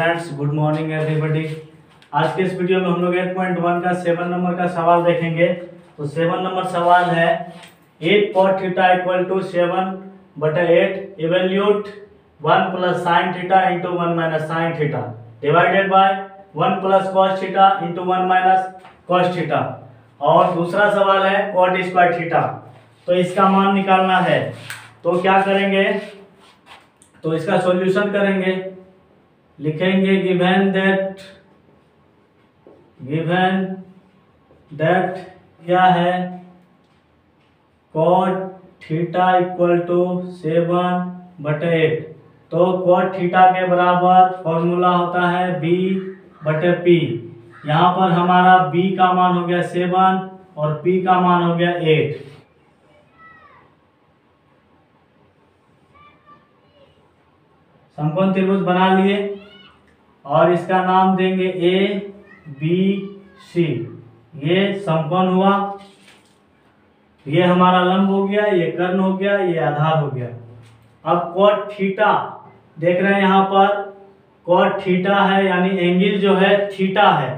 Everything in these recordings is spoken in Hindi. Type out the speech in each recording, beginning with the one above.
फ्रेंड्स गुड मॉर्निंग एवरीबॉडी आज के इस वीडियो में हम लोग 8.1 का सेवन नंबर का सवाल देखेंगे। तो सेवन नंबर सवाल है eight cot theta equal to seven बटा eight evaluate one plus sine theta into one minus sine theta divided by one plus cos theta into one minus cos theta और दूसरा सवाल है कॉट स्क्वायर थीटा तो इसका मान निकालना है। तो क्या करेंगे? तो इसका सॉल्यूशन करेंगे। लिखेंगे गिवन दैट गिवन दैट क्या है? Cot theta equal to seven बटे एट तो कॉट थीटा के बराबर फॉर्मूला होता है बी बटे पी यहाँ पर हमारा बी का मान हो गया सेवन और पी का मान हो गया एट समकोण त्रिभुज बना लिए। और इसका नाम देंगे ए बी सी ये समकोण हुआ। ये हमारा लंब हो गया, ये कर्ण हो गया, ये आधार हो गया। अब कॉट थीटा देख रहे हैं यहाँ पर कॉट थीटा है, यानी एंगल जो है थीटा है।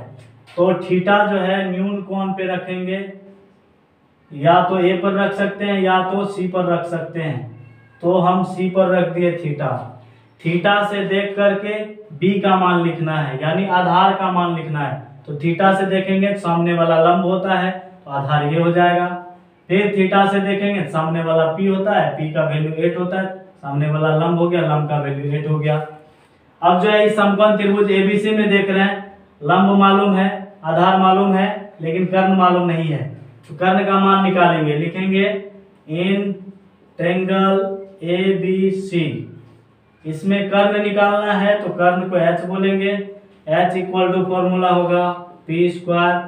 तो थीटा जो है, न्यून कोण पे रखेंगे। या तो ए पर रख सकते हैं, या तो सी पर रख सकते हैं। तो हम सी पर रख दिए थीटा थीटा से देख करके बी का मान लिखना है, यानी आधार का मान लिखना है। तो थीटा से देखेंगे तो सामने वाला लंब होता है तो आधार ये हो जाएगा। फिर थीटा से देखेंगे तो सामने वाला पी होता है पी का वैल्यू एट होता है, सामने वाला लंब हो गया, लंब का वैल्यू एट हो गया। अब जो है इस समकोण त्रिभुज एबीसी में देख रहे हैं, लंब मालूम है, आधार मालूम है, लेकिन कर्ण मालूम नहीं है। तो कर्ण का मान निकालेंगे, लिखेंगे in triangle A B C इसमें कर्ण निकालना है तो कर्ण को एच बोलेंगे। एच इक्वल टू फॉर्मूला होगा P square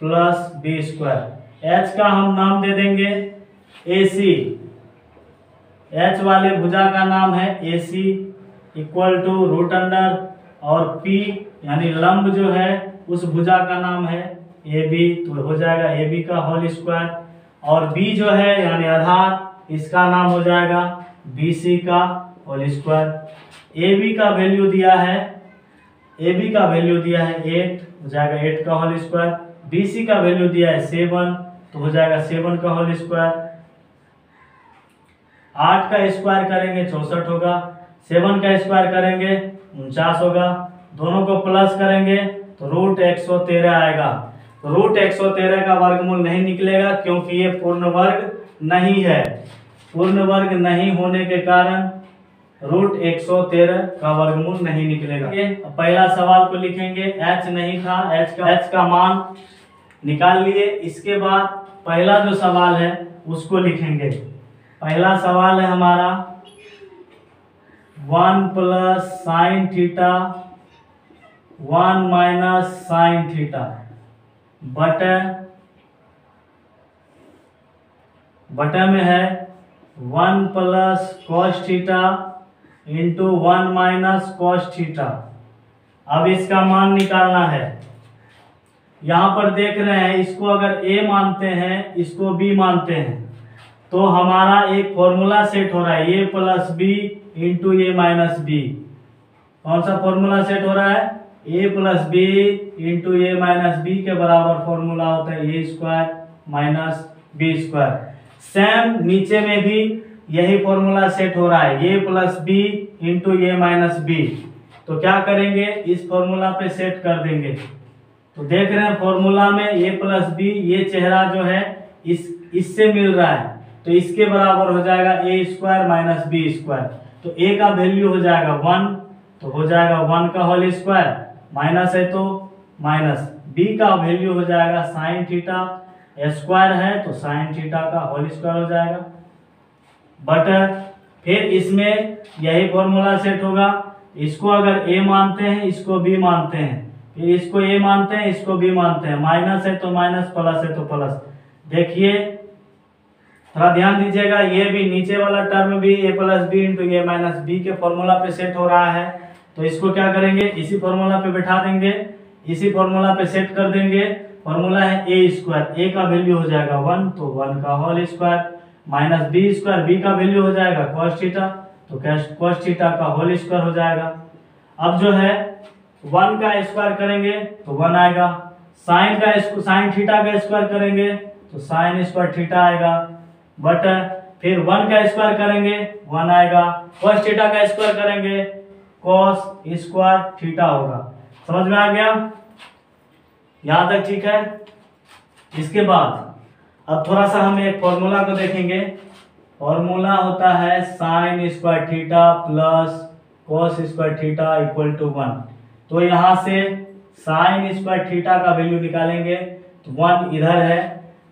plus B square H का हम नाम दे देंगे ए सी एच वाले भुजा का नाम है A C equal to root under और पी यानी लंब जो है, उस भुजा का नाम है ए बी तो हो जाएगा ए बी का होल स्क्वायर और बी जो है, यानी आधार, इसका नाम हो जाएगा बी सी का होल स्क्वायर। ए बी का वैल्यू दिया है। ए बी का वैल्यू दिया है एट हो जाएगा एट का होल स्क्वायर। बी सी का वैल्यू दिया है सेवन तो हो जाएगा सेवन का होल स्क्वायर। आठ का स्क्वायर करेंगे, चौसठ होगा। सेवन का स्क्वायर करेंगे, उनचास होगा। दोनों को प्लस करेंगे तो रूट एक सौ तेरह आएगा। तो रूट एक सौ तेरह का वर्गमूल नहीं निकलेगा, क्योंकि ये पूर्ण वर्ग नहीं है। पूर्ण वर्ग नहीं होने के कारण रूट एक सौ तेरह का वर्गमूल नहीं निकलेगा। पहला सवाल को लिखेंगे एच नहीं था एच का एच का मान निकाल लिए। इसके बाद पहला जो सवाल है उसको लिखेंगे। पहला सवाल है हमारा one plus sine theta one minus sine theta but बटे में है one plus cos theta into one minus cos theta अब इसका मान निकालना है। यहाँ पर देख रहे हैं, इसको अगर ए मानते हैं, इसको बी मानते हैं तो हमारा एक फॉर्मूला सेट हो रहा है। A plus B into A minus B कौन सा फॉर्मूला सेट हो रहा है? A plus B into A minus B के बराबर फॉर्मूला होता है A square minus B square same नीचे में भी यही फॉर्मूला सेट हो रहा है। A plus B into A minus B तो क्या करेंगे? इस फॉर्मूला पे सेट कर देंगे। तो देख रहे हैं फॉर्मूला में ए प्लस बी ये चेहरा जो है, इस, इससे मिल रहा है। तो इसके बराबर हो जाएगा A square minus B square तो ए का वैल्यू हो जाएगा वन तो हो जाएगा वन का होल स्क्वायर माइनस है तो माइनस बी का वैल्यू हो जाएगा साइन थीटा स्क्वायर है तो साइन थीटा का होल स्क्वायर हो जाएगा। बट फिर इसमें यही फॉर्मूला सेट होगा। इसको अगर ए मानते हैं, इसको बी मानते हैं। फिर इसको ए मानते हैं, इसको बी मानते हैं। माइनस है तो माइनस प्लस है तो प्लस देखिए, थोड़ा ध्यान दीजिएगा, ये भी नीचे वाला टर्म भी A plus B into A minus B के फॉर्मूला पे सेट हो रहा है। तो इसको क्या करेंगे? इसी फॉर्मूला पे बैठा देंगे। इसी फॉर्मूला पे सेट कर देंगे। फॉर्मूला है ए स्क्वायर ए का वैल्यू हो जाएगा वन तो वन का whole square minus B square B का वैल्यू हो जाएगा कॉस थीटा तो कॉस थीटा का होल स्क्वायर हो जाएगा। अब जो है, वन का स्क्वायर करेंगे तो वन आएगा। साइन का साइन थीटा का स्क्वायर करेंगे तो साइन स्क्वायर थीटा आएगा। बट फिर वन का स्क्वायर करेंगे, वन आएगा। कॉस थीटा का स्क्वायर करेंगे कॉस स्क्वायर थीटा होगा। समझ में आ गया? यहाँ तक ठीक है? इसके बाद अब थोड़ा सा हम एक फॉर्मूला को देखेंगे। फॉर्मूला होता है sine square theta plus cos square theta equal to one तो यहाँ से साइन स्क्वायर थीटा का वैल्यू निकालेंगे। तो वन इधर है।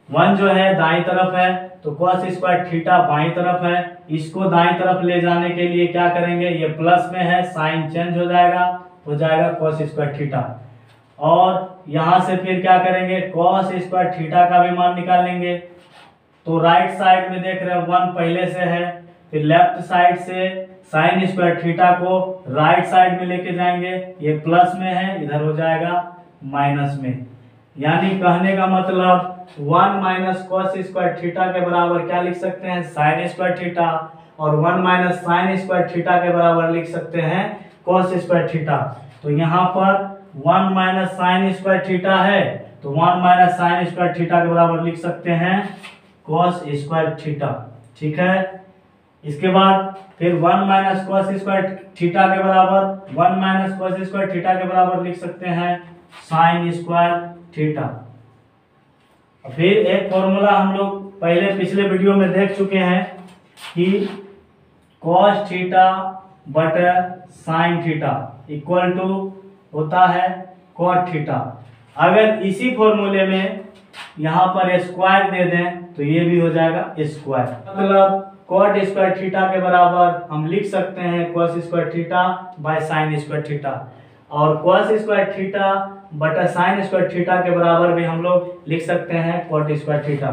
वन जो है, दाई तरफ़ है। तो कॉस स्क्वायर थीटा बाई तरफ़ है। इसको दाई तरफ़ ले जाने के लिए क्या करेंगे? ये प्लस में है साइन चेंज हो जाएगा। हो जाएगा कॉस स्क्वायर थीटा और यहाँ से फिर क्या करेंगे? कॉस स्क्वायर थीटा का भी मान निकालेंगे तो राइट साइड में देख रहे हैं वन पहले से है, फिर लेफ़्ट साइड से साइन स्क्वायर थीटा को राइट साइड में लेके जाएँगे। ये प्लस में है, इधर हो जाएगा माइनस में। यानी कहने का मतलब one minus cos square theta के बराबर क्या लिख सकते हैं? साइन स्क्वायर थीटा और one minus sine square theta के बराबर लिख सकते हैं कॉस स्क्वायर थीटा तो यहाँ पर one minus sine square theta है तो one minus sine square theta के बराबर लिख सकते हैं कॉस स्क्वायर थीटा। ठीक है? इसके बाद फिर one minus cos square theta के बराबर, one minus cos square theta के बराबर लिख सकते हैं साइन स्क्वायर थीटा। फिर एक फॉर्मूला हम लोग पहले पिछले वीडियो में देख चुके हैं कि कॉस थीटा बटर साइन थीटा इक्वल टू होता है कॉट थीटा अगर इसी फॉर्मूले में यहाँ पर स्क्वायर दे दें तो ये भी हो जाएगा स्क्वायर मतलब कॉट स्क्वायर थीटा के बराबर हम लिख सकते हैं cos square theta by sine square theta और कॉस स्क्वायर थीटा बटा साइन स्क्वायर थीटा के बराबर भी हम लोग लिख सकते हैं कॉट स्क्वायर थीटा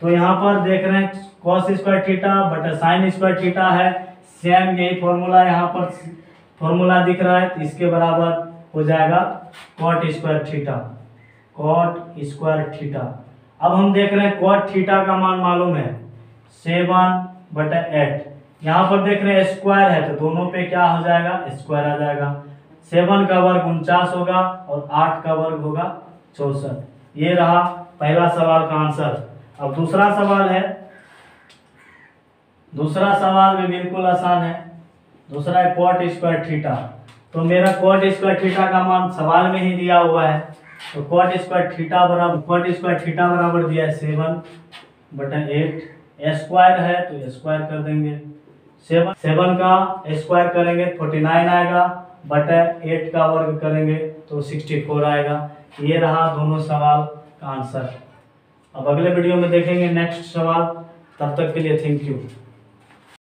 तो यहाँ पर देख रहे हैं कॉस स्क्वायर थीटा बटा साइन स्क्वायर थीटा है। सेम यही फॉर्मूला यहाँ पर फॉर्मूला दिख रहा है तो इसके बराबर हो जाएगा cot square theta cot square theta अब हम देख रहे हैं कॉट थीटा का मान मालूम है, सेवन बटा एट। यहाँ पर देख रहे हैं स्क्वायर है तो दोनों पे क्या हो जाएगा? स्क्वायर आ जाएगा। सेवन का वर्ग उनचास होगा और आठ का वर्ग होगा चौसठ। ये रहा पहला सवाल का आंसर। अब दूसरा सवाल है, दूसरा सवाल भी बिल्कुल आसान है। दूसरा है कॉट स्क्वायर थीटा तो मेरा कॉट स्क्वायर थीटा का मान सवाल में ही दिया हुआ है। तो कॉट स्क्वायर थीटा बराबर कॉट स्क्वायर थीटा बराबर दिया है सेवन बटन एट स्क्वायर है तो स्क्वायर कर देंगे। सेवन सेवन का स्क्वायर करेंगे फोर्टी नाइन आएगा, बटा एट का वर्ग करेंगे तो सिक्सटी फोर आएगा। ये रहा दोनों सवाल का आंसर अब अगले वीडियो में देखेंगे नेक्स्ट सवाल। तब तक के लिए थैंक यू